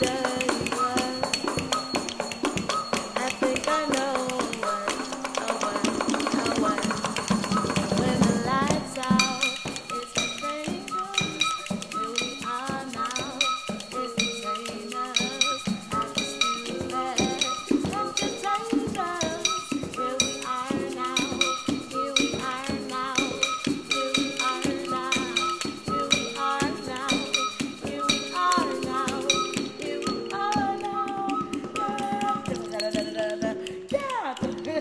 da